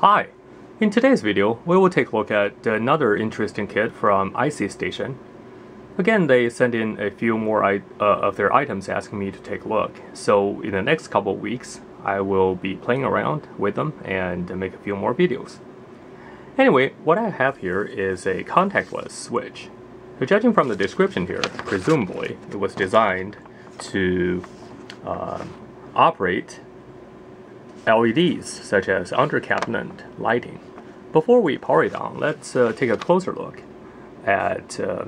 Hi! In today's video, we will take a look at another interesting kit from IC Station. Again, they sent in a few more uh, of their items asking me to take a look. So in the next couple weeks, I will be playing around with them and make a few more videos. Anyway, what I have here is a contactless switch. So judging from the description here, presumably it was designed to uh, operate LEDs, such as under cabinet lighting. Before we power it on, let's uh, take a closer look at, uh,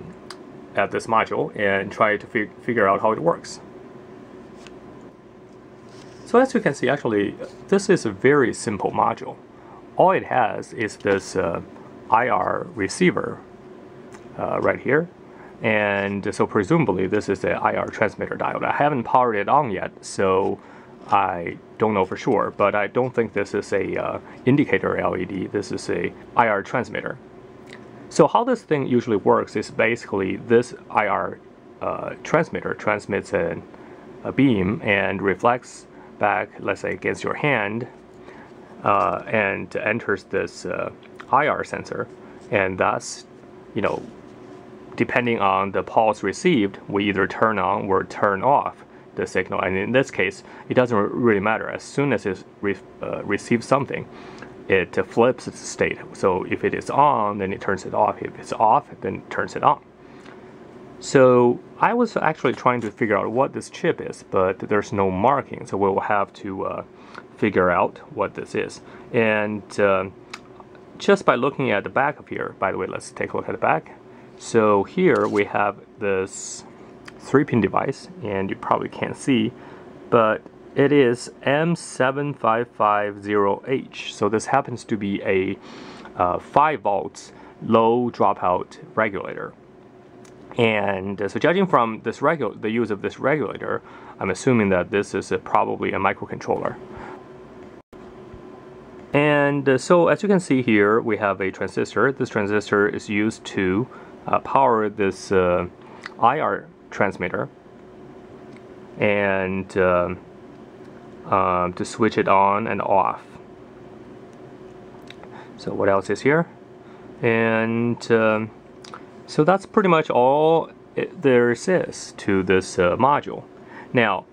at this module and try to fig figure out how it works. So as you can see, actually, this is a very simple module. All it has is this uh, IR receiver uh, right here. And so presumably this is the IR transmitter diode. I haven't powered it on yet, so I don't know for sure, but I don't think this is a uh, indicator LED. This is a IR transmitter. So how this thing usually works is basically this IR uh, transmitter transmits a, a, beam and reflects back, let's say, against your hand, uh, and enters this uh, IR sensor, and thus, you know, depending on the pulse received, we either turn on or turn off the signal. And in this case, it doesn't really matter. As soon as it re uh, receives something, it flips its state. So if it is on, then it turns it off. If it's off, then it turns it on. So I was actually trying to figure out what this chip is, but there's no marking. So we'll have to uh, figure out what this is. And uh, just by looking at the back of here, by the way, let's take a look at the back. So here we have this three pin device and you probably can't see but it is M7550H so this happens to be a uh, 5 volts low dropout regulator. And uh, so judging from this regu the use of this regulator I'm assuming that this is a, probably a microcontroller. And uh, so as you can see here we have a transistor. This transistor is used to uh, power this uh, IR transmitter and um, um, to switch it on and off. So what else is here? And um, so that's pretty much all it, there is to this uh, module. Now,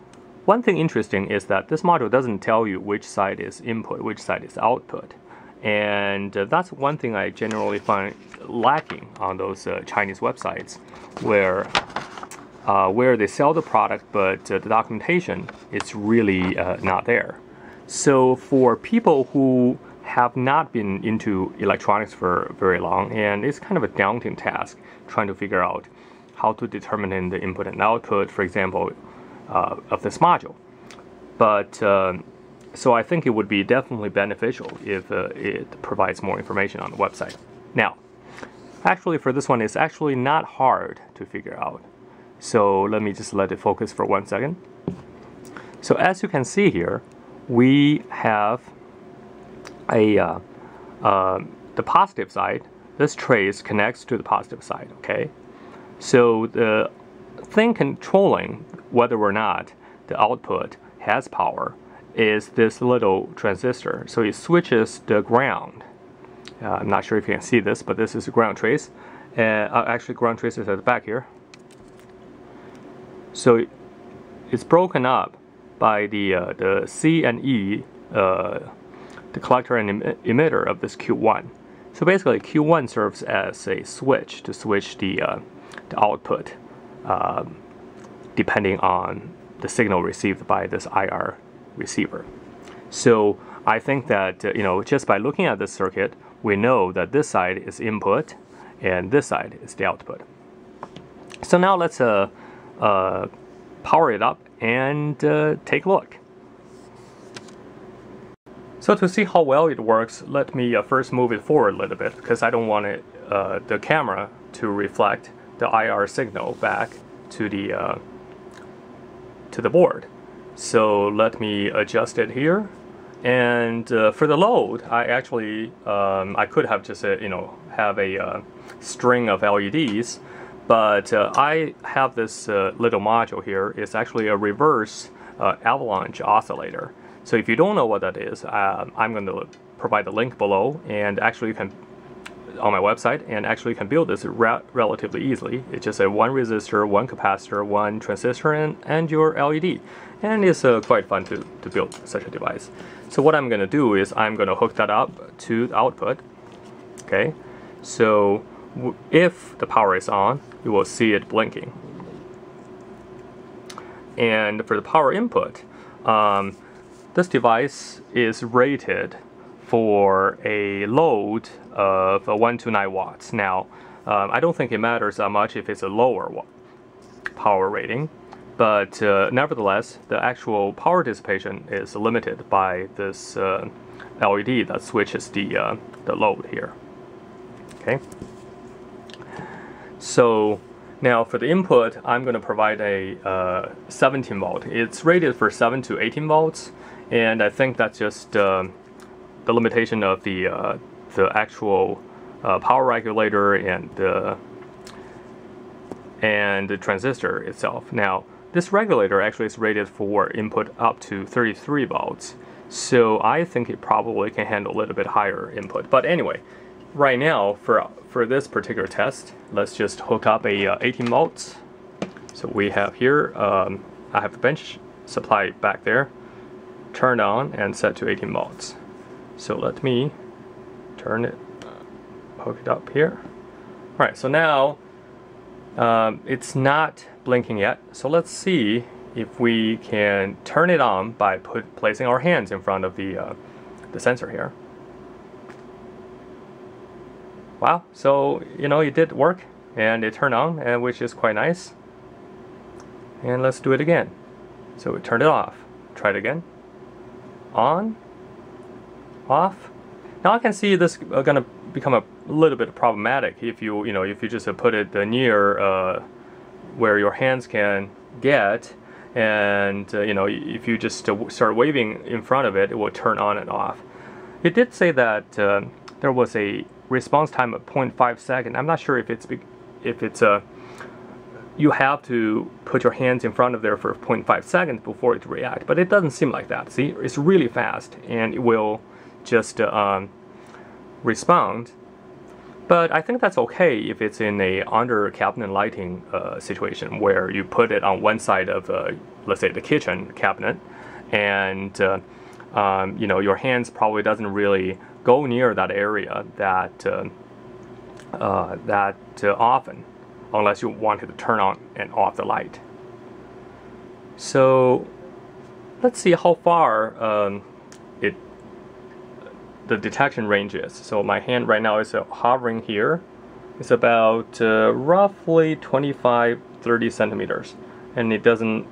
one thing interesting is that this module doesn't tell you which side is input, which side is output. And uh, that's one thing I generally find lacking on those uh, Chinese websites where uh, where they sell the product, but uh, the documentation is really uh, not there. So for people who have not been into electronics for very long, and it's kind of a daunting task trying to figure out how to determine the input and output, for example, uh, of this module. But um, so I think it would be definitely beneficial if uh, it provides more information on the website. Now, actually for this one, it's actually not hard to figure out. So let me just let it focus for one second. So as you can see here, we have a uh, uh, the positive side. This trace connects to the positive side. Okay, so the thing controlling whether or not the output has power is this little transistor. So it switches the ground. Uh, I'm not sure if you can see this, but this is a ground trace. Uh, actually, ground trace is at the back here. So it's broken up by the, uh, the C and E, uh, the collector and em emitter of this Q1. So basically Q1 serves as a switch to switch the, uh, the output um, depending on the signal received by this IR receiver. So I think that, uh, you know, just by looking at this circuit, we know that this side is input and this side is the output. So now let's uh, uh, power it up and uh, take a look. So to see how well it works, let me uh, first move it forward a little bit because I don't want it, uh, the camera to reflect the IR signal back to the uh, to the board. So let me adjust it here. And uh, for the load, I actually um, I could have just you know have a string of LEDs but uh, I have this uh, little module here. It's actually a reverse uh, avalanche oscillator. So if you don't know what that is, um, I'm going to provide the link below, and actually you can on my website, and actually can build this re relatively easily. It's just a one resistor, one capacitor, one transistor, and, and your LED. And it's uh, quite fun to, to build such a device. So what I'm going to do is I'm going to hook that up to the output. Okay, so if the power is on, you will see it blinking. And for the power input, um, this device is rated for a load of 129 watts. Now, um, I don't think it matters that much if it's a lower power rating, but uh, nevertheless, the actual power dissipation is limited by this uh, LED that switches the, uh, the load here. Okay. So now for the input, I'm going to provide a uh, 17 volt. It's rated for 7 to 18 volts, and I think that's just uh, the limitation of the uh, the actual uh, power regulator and the and the transistor itself. Now, this regulator actually is rated for input up to 33 volts, so I think it probably can handle a little bit higher input. But anyway, right now for for this particular test, let's just hook up a uh, 18 volts. So we have here, um, I have the bench supply back there, turned on and set to 18 volts. So let me turn it, hook it up here. All right, so now um, it's not blinking yet. So let's see if we can turn it on by put, placing our hands in front of the, uh, the sensor here. Wow, so you know it did work and it turned on, and which is quite nice. And let's do it again. So we turned it off. Try it again. On, off. Now I can see this uh, gonna become a little bit problematic if you you know if you just uh, put it uh, near uh, where your hands can get, and uh, you know if you just uh, start waving in front of it, it will turn on and off. It did say that there was a response time of 0.5 second. I'm not sure if it's if it's a you have to put your hands in front of there for 0.5 seconds before it react, but it doesn't seem like that. See, it's really fast and it will just uh, um, respond. But I think that's okay if it's in a under cabinet lighting uh, situation where you put it on one side of, uh, let's say, the kitchen cabinet, and uh, um, you know your hands probably doesn't really go near that area that uh, uh, that uh, often, unless you wanted to turn on and off the light. So let's see how far um, it the detection range is. So my hand right now is uh, hovering here. It's about uh, roughly 25, 30 centimeters, and it doesn't.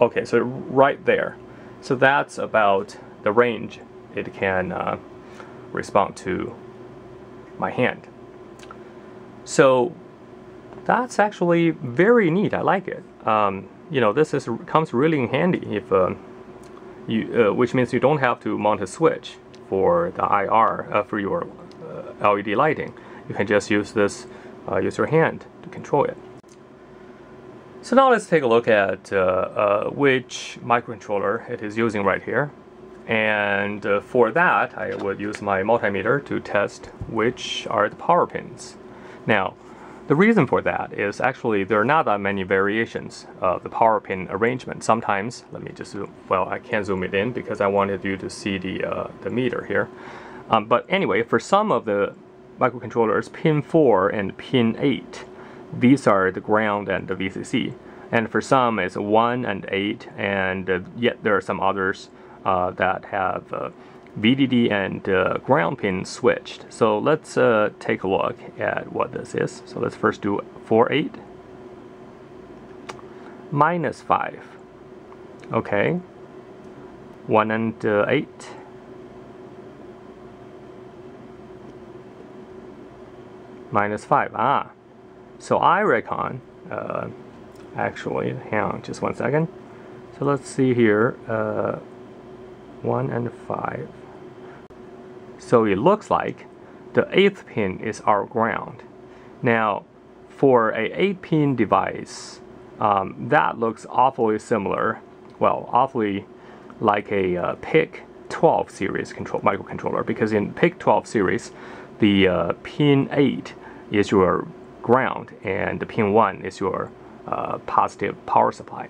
Okay, so right there. So that's about the range it can uh, respond to my hand. So that's actually very neat. I like it. Um, you know, this is comes really in handy if uh, you, uh, which means you don't have to mount a switch for the IR uh, for your uh, LED lighting. You can just use this, uh, use your hand to control it. So now let's take a look at uh, which microcontroller it is using right here. And uh, for that, I would use my multimeter to test which are the power pins. Now, the reason for that is actually there are not that many variations of the power pin arrangement. Sometimes, let me just zoom, well, I can't zoom it in because I wanted you to see the, uh, the meter here. Um, but anyway, for some of the microcontrollers, pin 4 and pin 8, these are the ground and the VCC. And for some, it's 1 and 8, and uh, yet there are some others that have uh, VDD and uh, ground pin switched. So let's take a look at what this is. So let's first do 4, 8, minus 5. Okay. 1 and 8. minus 5. Ah, so I reckon, uh, actually, hang on just one second. So let's see here. Uh, 1 and 5. So it looks like the 8th pin is our ground. Now, for a 8 pin device, um, that looks awfully similar, well, awfully like a uh, PIC 12 series control microcontroller because in PIC 12 series, the uh, pin 8 is your ground and the pin 1 is your uh, positive power supply.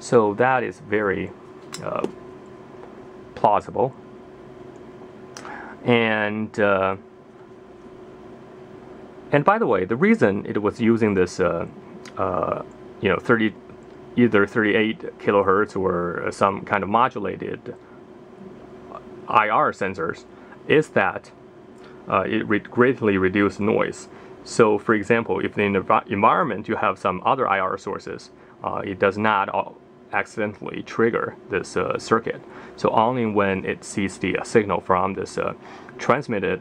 So that is very uh, plausible. And uh, and by the way, the reason it was using this, uh, uh, you know, 30, either 38 kilohertz or some kind of modulated IR sensors, is that uh, it re greatly reduces noise. So, for example, if in the environment you have some other IR sources, uh, it does not accidentally trigger this uh, circuit. So only when it sees the uh, signal from this uh, transmitted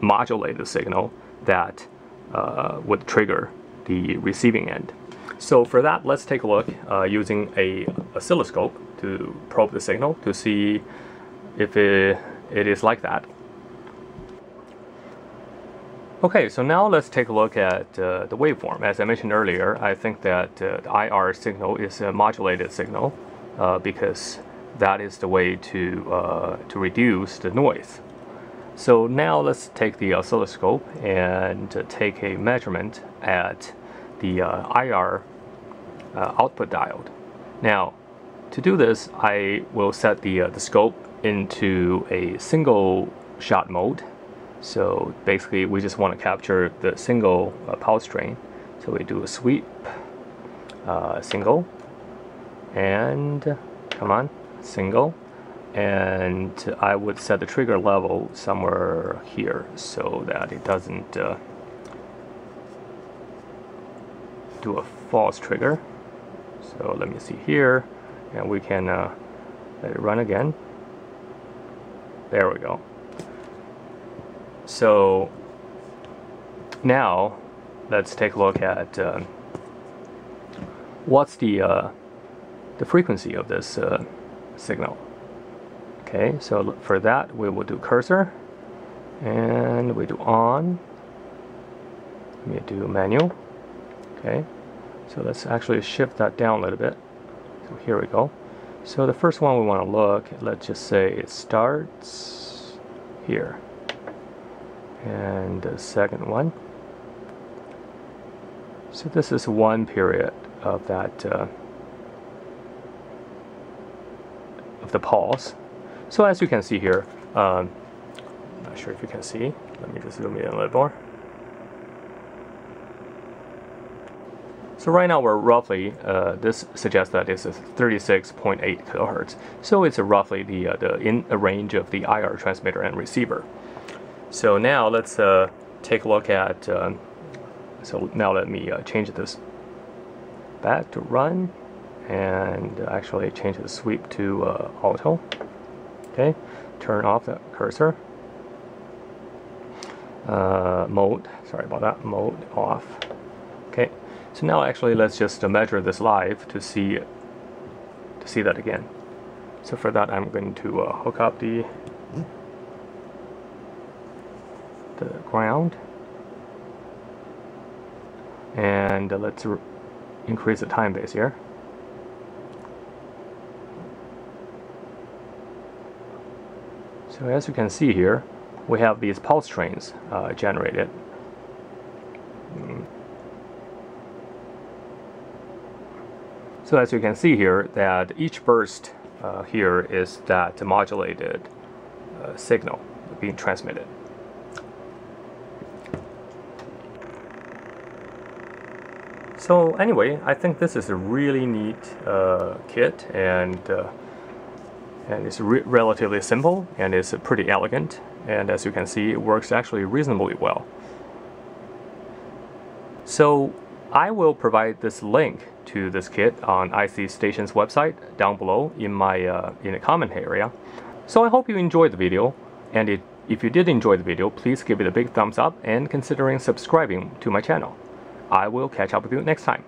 modulated signal that uh, would trigger the receiving end. So for that, let's take a look uh, using a oscilloscope to probe the signal to see if it, it is like that. Okay, so now let's take a look at uh, the waveform. As I mentioned earlier, I think that uh, the IR signal is a modulated signal uh, because that is the way to, uh, to reduce the noise. So now let's take the oscilloscope and take a measurement at the uh, IR uh, output diode. Now, to do this, I will set the, the scope into a single shot mode. So basically, we just want to capture the single uh, pulse train. So we do a sweep, uh, single, and come on, single, and I would set the trigger level somewhere here so that it doesn't uh, do a false trigger. So let me see here and we can uh, let it run again. There we go so now let's take a look at uh, what's the uh, the frequency of this uh, signal Okay, so for that we will do cursor and we do on. Let me do manual. Okay, so let's actually shift that down a little bit. So here we go. So the first one we want to look, let's just say it starts here. And the second one. So this is one period of that uh, of the pulse. So as you can see here, um, not sure if you can see, let me just zoom in a little more. So right now we're roughly, uh, this suggests that it's 36.8 kilohertz. So it's roughly the, uh, the in a range of the IR transmitter and receiver. So now let's uh, take a look at, um, so now let me uh, change this back to run and actually change the sweep to uh, auto. Okay, turn off the cursor. Uh, mode, sorry about that, mode off. Okay, so now actually let's just uh, measure this live to see to see that again. So for that I'm going to uh, hook up the the ground and uh, let's increase the time base here. So as you can see here, we have these pulse trains uh, generated. Mm. So as you can see here, that each burst uh, here is that modulated uh, signal being transmitted. So anyway, I think this is a really neat uh, kit and uh, and it's re relatively simple and it's pretty elegant and as you can see it works actually reasonably well. So I will provide this link to this kit on IC Station's website down below in my uh, in the comment area. So I hope you enjoyed the video and it, if you did enjoy the video please give it a big thumbs up and considering subscribing to my channel. I will catch up with you next time.